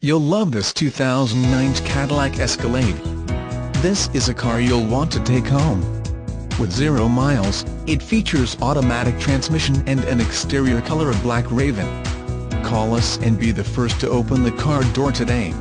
You'll love this 2009 Cadillac Escalade. This is a car you'll want to take home. With zero miles, it features automatic transmission and an exterior color of black raven. Call us and be the first to open the car door today.